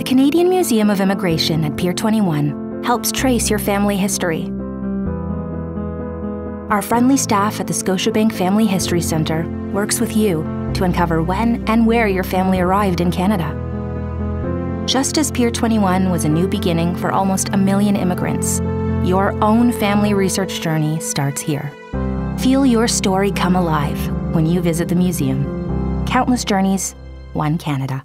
The Canadian Museum of Immigration at Pier 21 helps trace your family history. Our friendly staff at the Scotiabank Family History Centre works with you to uncover when and where your family arrived in Canada. Just as Pier 21 was a new beginning for almost a million immigrants, your own family research journey starts here. Feel your story come alive when you visit the museum. Countless Journeys, One Canada.